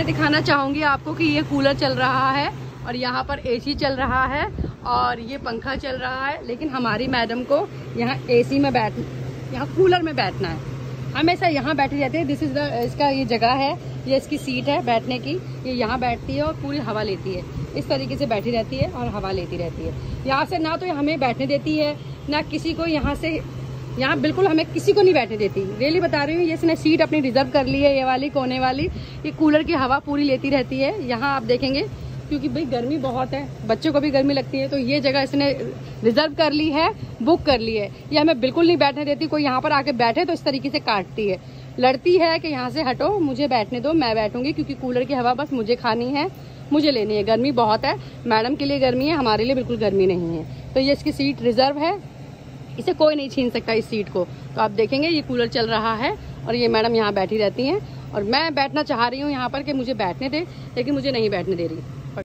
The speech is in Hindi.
मैं दिखाना चाहूँगी आपको कि ये कूलर चल रहा है और यहाँ पर एसी चल रहा है और ये पंखा चल रहा है। लेकिन हमारी मैडम को यहाँ एसी में बैठ, यहाँ कूलर में बैठना है। हमेशा यहाँ बैठे रहते हैं। दिस इज़ द इसका ये जगह है। ये इसकी सीट है बैठने की। ये यहाँ बैठती है और पूरी हवा लेती है। इस तरीके से बैठी रहती है और हवा लेती रहती है। यहाँ से ना तो हमें बैठने देती है, ना किसी को यहाँ से यहाँ बिल्कुल हमें किसी को नहीं बैठने देती। रियली बता रही हूँ, ये इसने सीट अपनी रिज़र्व कर ली है, ये वाली, कोने वाली। ये कूलर की हवा पूरी लेती रहती है। यहाँ आप देखेंगे, क्योंकि भाई गर्मी बहुत है, बच्चों को भी गर्मी लगती है तो ये जगह इसने रिज़र्व कर ली है बुक कर ली है। ये हमें बिल्कुल नहीं बैठने देती, कोई यहाँ पर आके बैठे तो इस तरीके से काटती है। लड़ती है कि यहाँ से हटो, मुझे बैठने दो, मैं बैठूँगी, क्योंकि कूलर की हवा बस मुझे खानी है, मुझे लेनी है। गर्मी बहुत है, मैडम के लिए गर्मी है, हमारे लिए बिल्कुल गर्मी नहीं है। तो ये इसकी सीट रिज़र्व है। इसे कोई नहीं छीन सकता इस सीट को। तो आप देखेंगे, ये कूलर चल रहा है और ये मैडम यहाँ बैठी रहती हैं। और मैं बैठना चाह रही हूँ यहाँ पर कि मुझे बैठने दे, लेकिन मुझे नहीं बैठने दे रही।